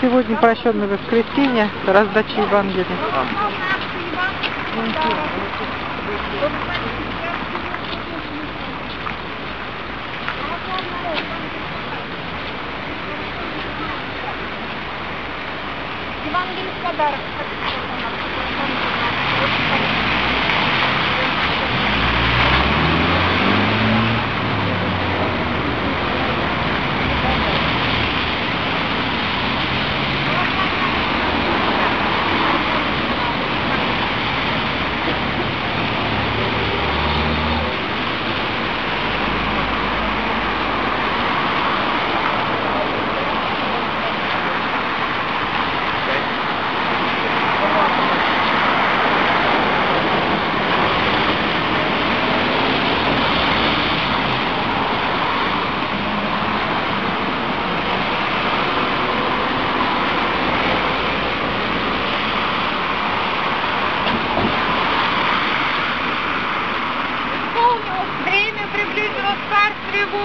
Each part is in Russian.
Сегодня прощенное воскресенье, раздача Евангелия. Евангелие в подарок.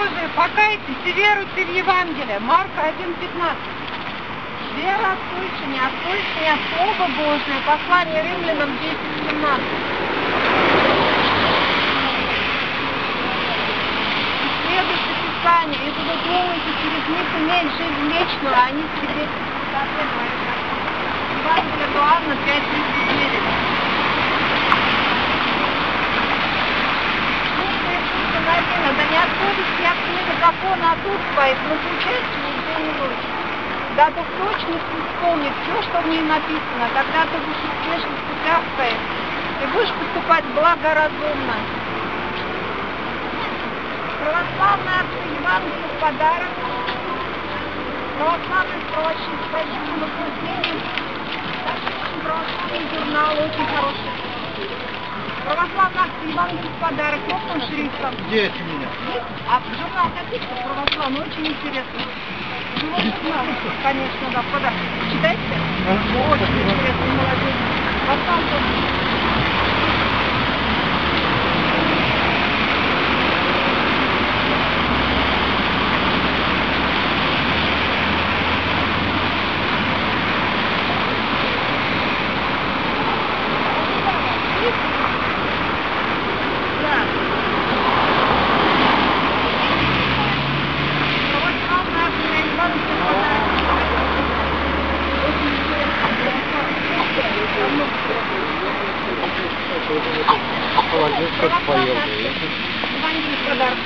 Божие. Покайтесь и веруйте в Евангелие. Марка 1.15. Вера от слышания, от слышания от Слова Божия. Послание римлянам 10.17. Исследуйте Писание, и вы думаете через них иметь жизнь вечную, а они свидетельствуют. Евангелие Иоанна 5.39. от уст твоих, но получается не день и ночь. Дабы в точности исполнить все, что в ней написано, тогда ты будешь успешен в путях твоих и будешь поступать благоразумно. Православная акция Евангелия в подарок. Православный срочник с наслаждением. Очень православный журнал, очень хороший. Православная акция Евангелия в подарок. Крупным шрифтом. Это у меня? Есть? А журнал хотите православный? Очень интересный. Живой журнал, конечно, да, в подарок. Читайте? Очень интересный, молодец. Восстаньте. Да. Православная акция Евангелия в подарок. Молодец, как поел. Евангелие в подарок.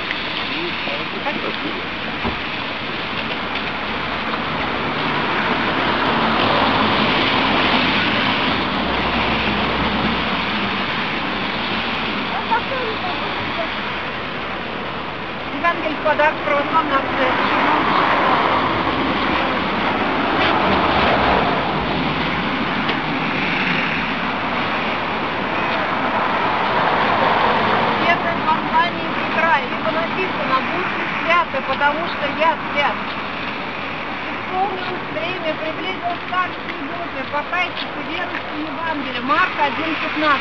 Евангелие в подарок, православная акция. Бедное послание Петра, либо написано «Будьте святы, потому что я свят». Исполнилось время, приблизилось Царствие Божие, покайтесь и веруйте в Евангелие. Марка 1.15.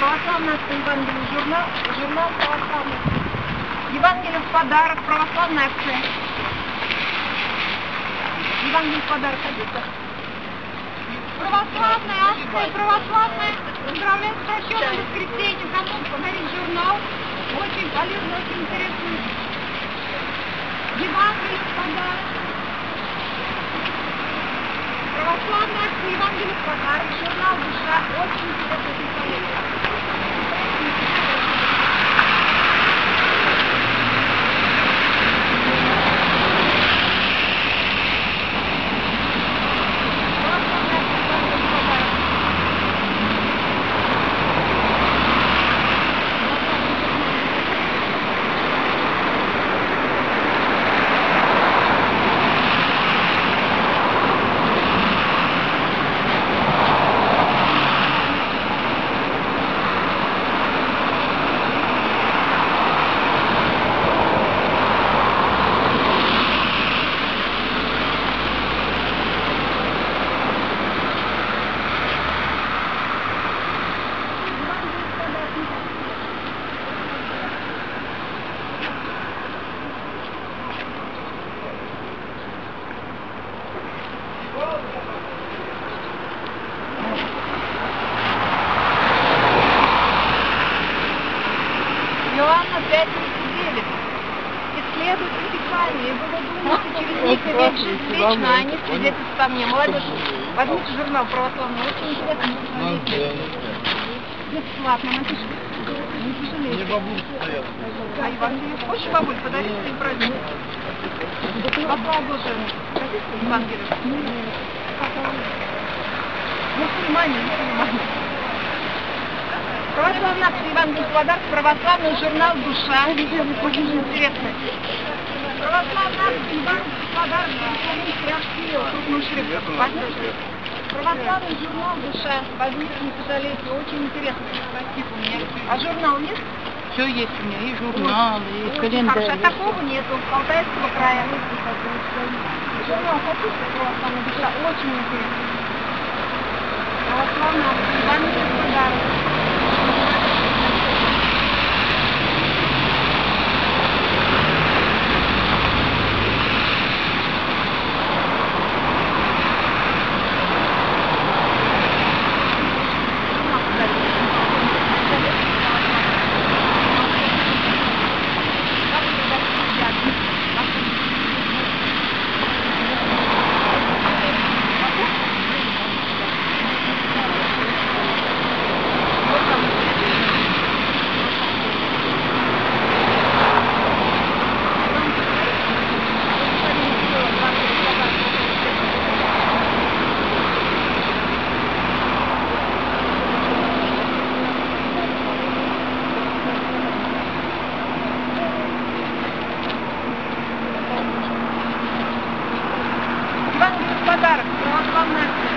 Православная акция Евангелие, журнал, журнал православный. Евангелие в подарок, православная акция. Евангелие подарок хотите? Православная акция, православная. Поздравляю с прощенным воскресеньем. Кому подарить журнал? Очень полезный, очень интересный. Евангелие подарок. Православная акция, Евангелие подарок. Журнал «Душа». Очень полезный. Православная акция, Евангелие в подарок. нами, и вы думаете, через них вечно они свидетельствуют по мне. Молодежь, возьмите журнал православный, очень интересно. Бесплатно напишите. Не Мне пожалеете. бабушка стоят. А Евангелие хочешь, бабуль, подарить своим праздникам? Во славу Божию. Российское Евангелие. Мусульмане, мусульмане. Православный Евангелие подарок, православный журнал «Душа». Очень интересно. Православный журнал «Душа». Возьмите, не пожалейте, очень интересно. Спасибо у меня. А журнал есть? Все есть у меня, и журналы, и календарь. хорошо. Такого нету, Алтайского края. Журнал хотите, православная душа, очень интересно. Православная Евангелие подарок. Подарок, православная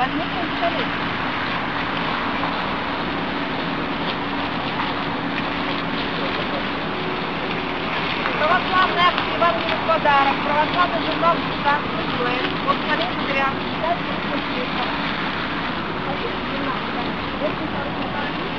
и посмотрите. Православная акция Евангелие подарок. Православный журнал «Душа». Благословение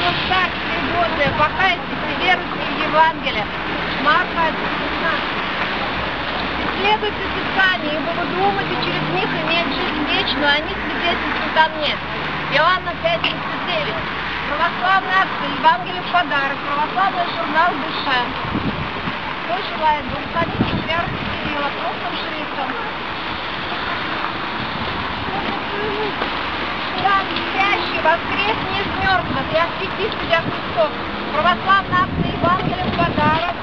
вот так тревожная, покайтесь и веруйте в Евангелие. Марка 19. Исследуйте Писание, ибо вы думаете через них иметь жизнь вечную, а они свидетельствуют о мне. Иоанна 5, 39. Православная акция, Евангелие в подарок, православный журнал «Душа». Кто желает, Дурсанин, Швярк, Кирилла, крупным шрифтом. Thank you. Там спящий воскресни из мертвых и освети себя Христос. Православная акция Евангелия в подарок.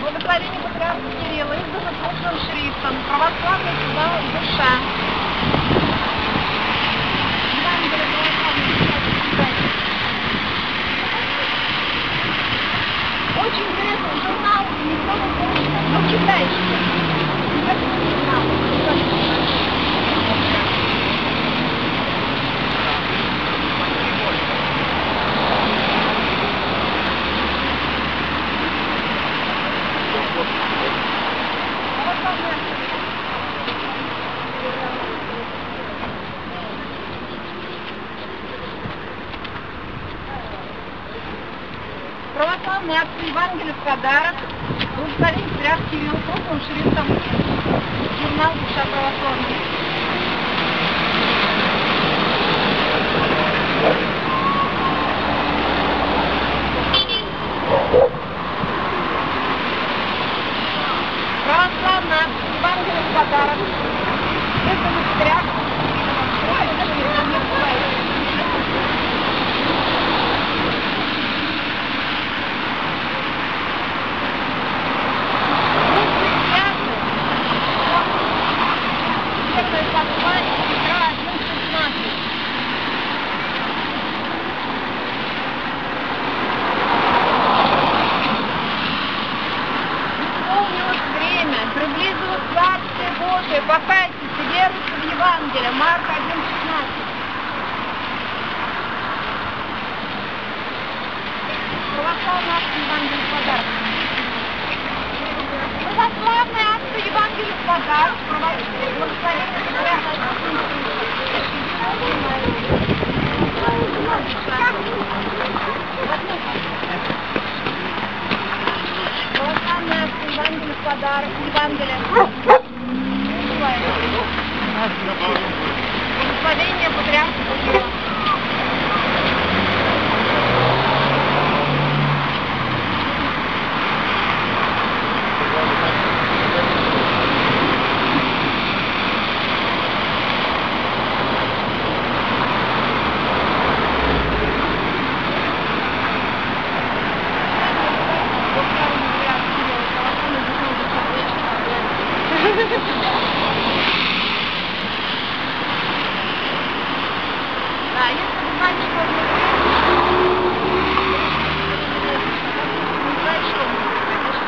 Благословение патриарха Кирилла, издано крупным шрифтом. Православный журнал «Душа». Очень интересный журнал, никто не. Ну, читайте. Это журнал. Православный акт Евангелия в подарок. Благословить патриарх Кирилл крупным шрифтом. Журнал «Душа православная». Православный акт Евангелия в подарок. Это не патриарх. Ой, это не патриарх. Первое послание Петра 1.16. Исполнилось время, приблизилось Царствие Божие, покайтесь и веруйте в Евангелие. Марка 1.16. Православная акция Евангелия в подарок. Православная акция Евангелия в подарок. Благословение Православная акция Евангелия в подарок. Евангелие. Благословение патриарха Кирилла. Да, если вы знаете, что внутри, не знаете, что внутри, конечно,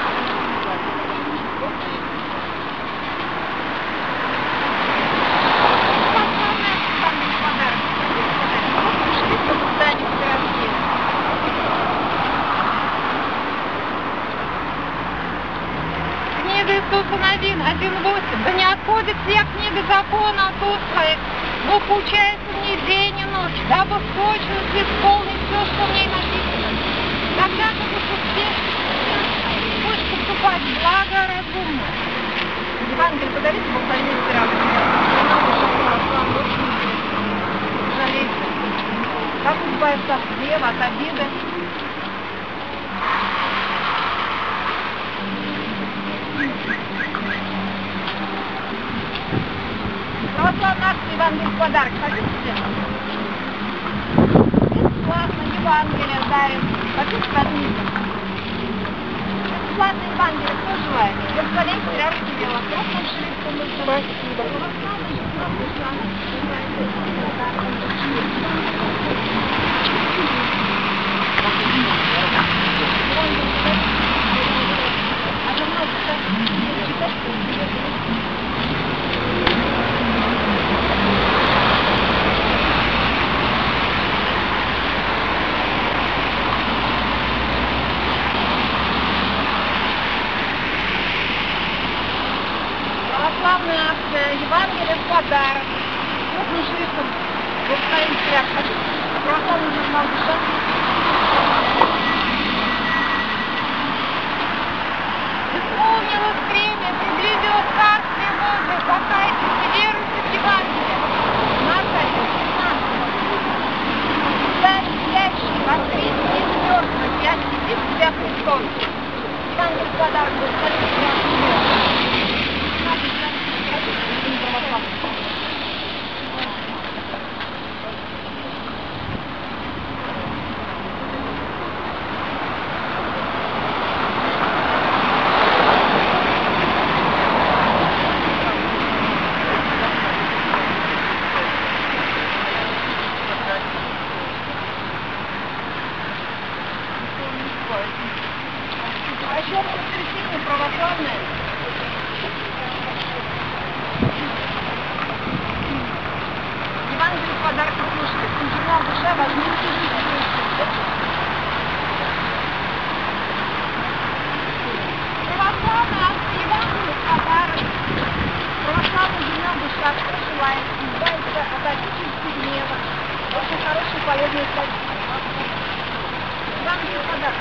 Книга Иисуса Новин 1.8. Да не отходит всех книга закона от уст своих, но получается в ней день и ночь, дабы в точности исполнить все, что в ней написано. Тогда как успешно пусть поступать благоразумно. Евангелие подарите благословение патриарха. Жалейте. Как избавиться от гнева, от обиды. Православная акция Евангелие в подарок. Хотите? Бесплатно Евангелие дарим. Хотите, возьмите. Евангелие. Кто желает? Благословение патриарха Кирилла. Крупным шрифтом нужно. Спасибо. Православный православная акция э, «Евангелие в подарок». Крупным шрифтом в украинской акции. Православный журнал «Душа». Исполнилось время, приблизилось Царствие Божие, покайтесь и веруйте в Евангелие. Настайте, Дальше, дальше, воскресенье, четвертое, я сидит в себя Христом. Евангелие в подарок, воскресенье, Подарок Кукушки. Инженер душа важнее Православная от Евангелия подарок. Православный инженер душа, кто желает, избавиться от обидчивости гнева. Очень хорошие полезные статьи. Вам ее подарок.